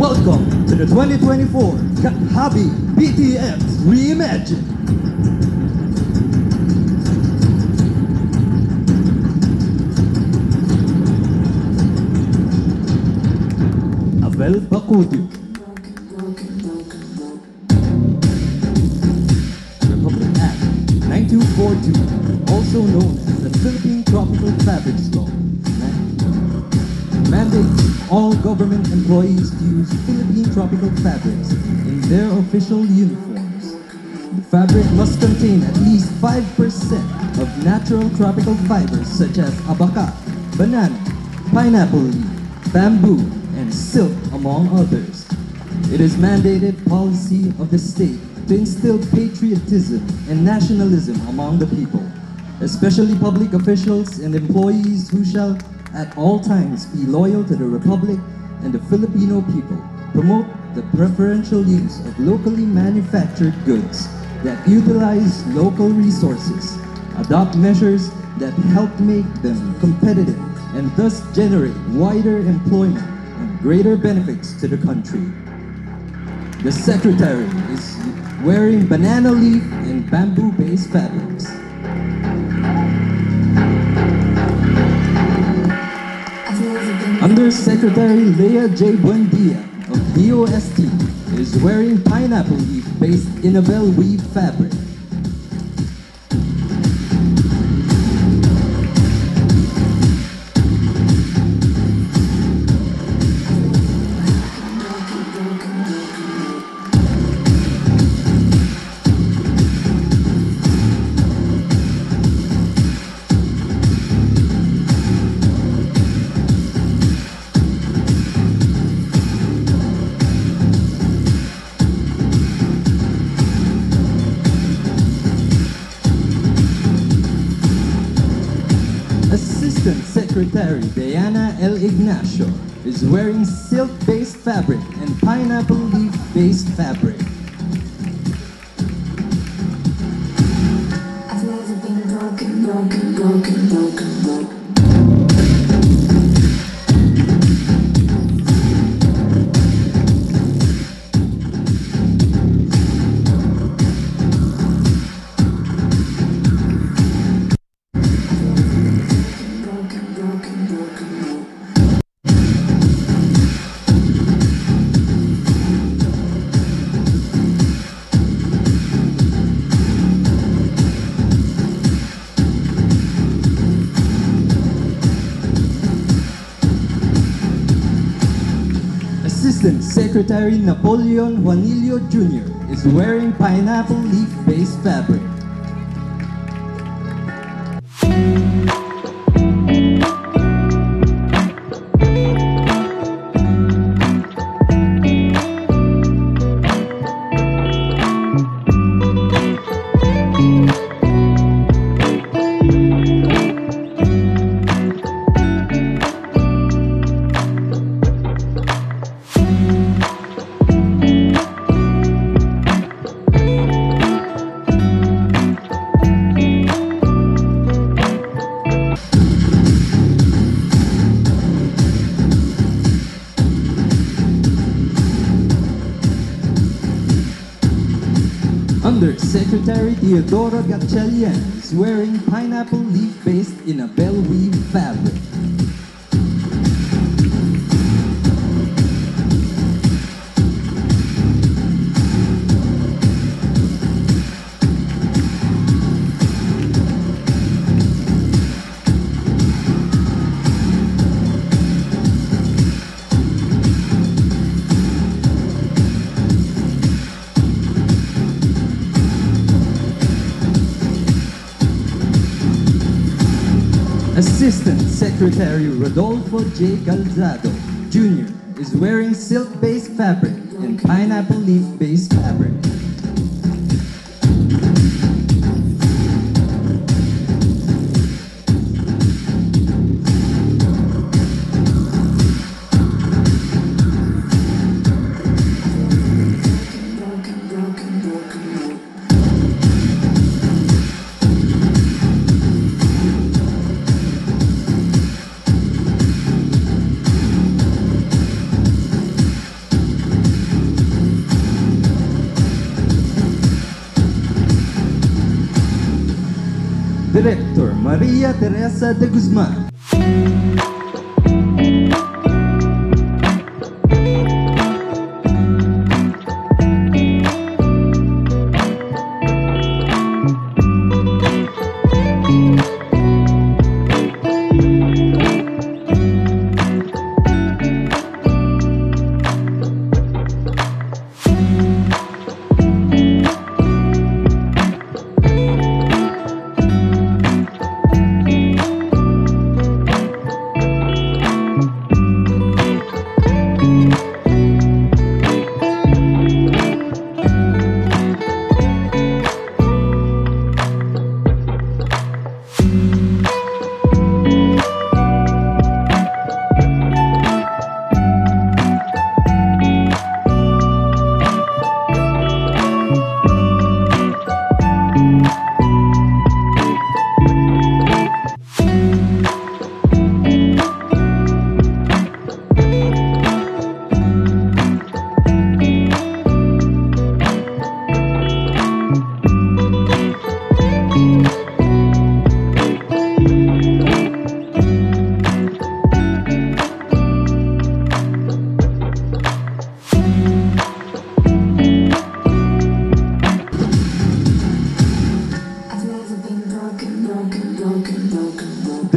Welcome to the 2024 Hobby BTX Reimagined. Abel Bakudu. Republic Act 9242, also known as the Philippine Tropical Fabrics Law, all government employees use Philippine tropical fabrics in their official uniforms. The fabric must contain at least 5% of natural tropical fibers such as abaca, banana, pineapple leaf, bamboo, and silk, among others. It is mandated policy of the state to instill patriotism and nationalism among the people, especially public officials and employees who shall at all times be loyal to the Republic and the Filipino people, promote the preferential use of locally manufactured goods that utilize local resources, adopt measures that help make them competitive and thus generate wider employment and greater benefits to the country. The Secretary is wearing banana leaf and bamboo-based fabrics. Under Secretary Leah J. Buendia of DOST is wearing pineapple leaf based Inabel weave fabric. Secretary Diana L. Ignacio is wearing silk-based fabric and pineapple leaf-based fabric. Assistant Secretary Napoleon Juanillo Jr. is wearing pineapple leaf-based fabric. Secretary Teodoro Gatchalian wearing pineapple leaf-based Inabel weave Assistant Secretary Rodolfo J. Calzado Jr. is wearing silk-based fabric and pineapple leaf-based fabric. Director Maria Teresa de Guzman.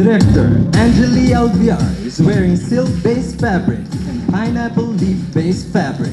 Director Angeli Alviar is wearing silk-based fabric and pineapple leaf-based fabric.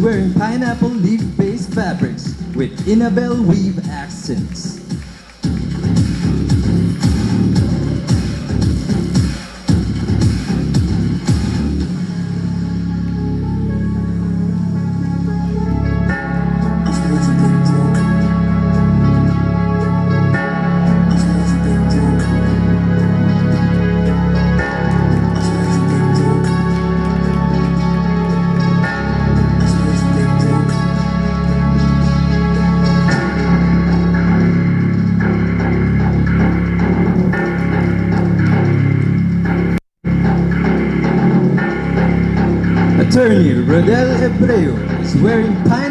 Wearing pineapple leaf-based fabrics with Inabel weave accents. Rodel Ebreo is wearing pineapple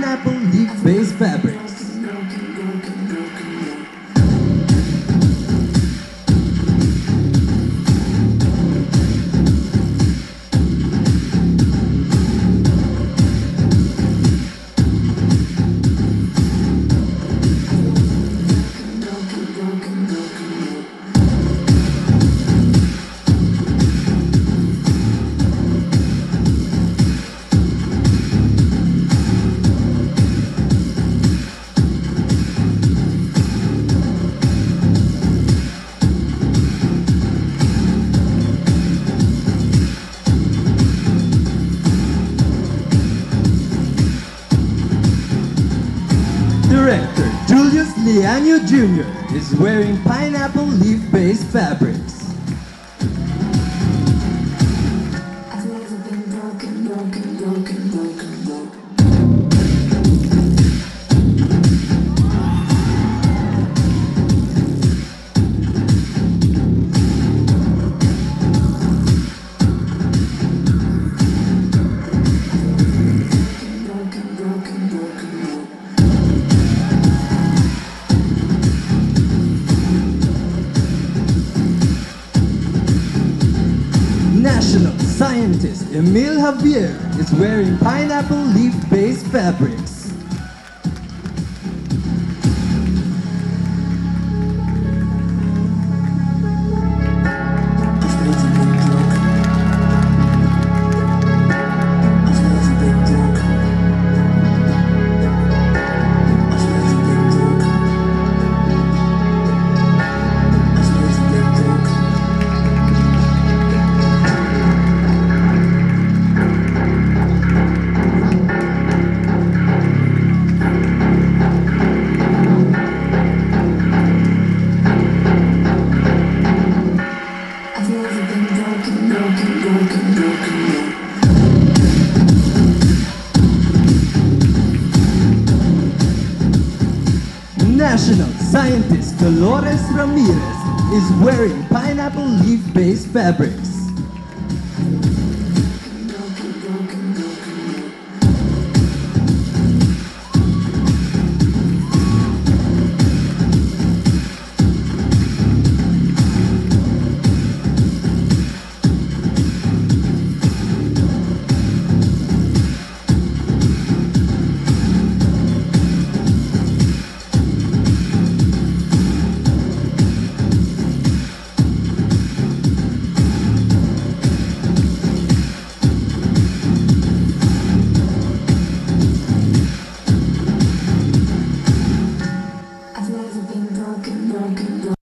Leandro Jr. is wearing pineapple leaf-based fabric. Emil Javier is wearing pineapple leaf-based fabrics. Dolores Ramirez is wearing pineapple leaf-based fabrics. broken, broken, broken.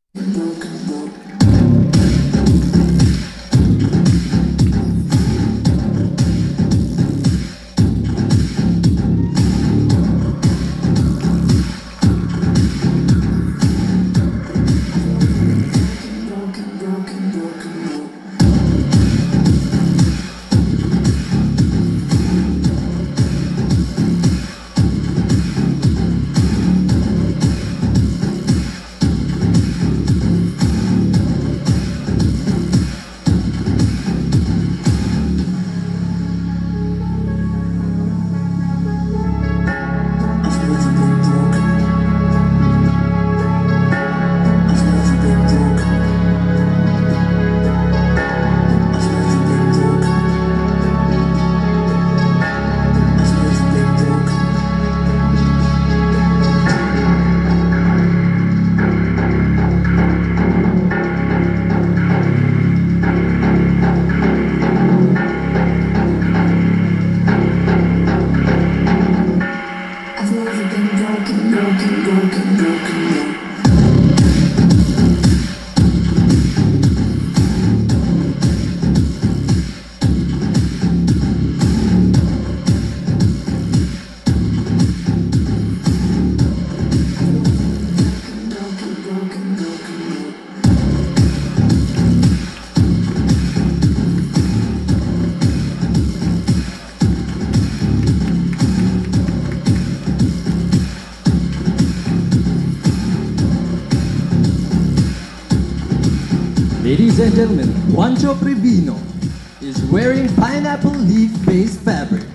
Ladies and gentlemen, Juancho Privino is wearing pineapple leaf-based fabric.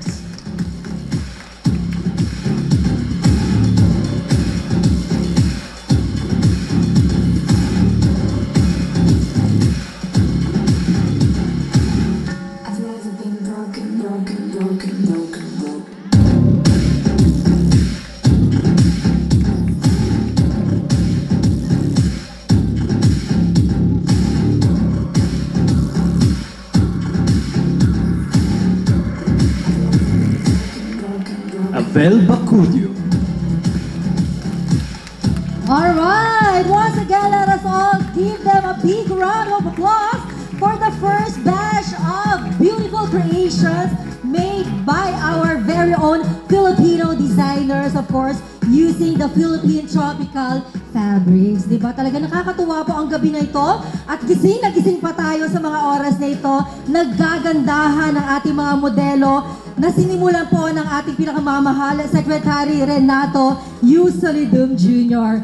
side. Once again, let us all give them a big round of applause for the first batch of beautiful creations made by our very own Filipino designers, of course, using the Philippine tropical fabrics. Diba? Talaga nakakatuwa po ang gabi na ito. At gising na gising pa tayo sa mga oras na ito. Naggagandahan ang ating mga modelo na sinimulan po ng ating pinakamamahal, Secretary Renato Usolidum Jr.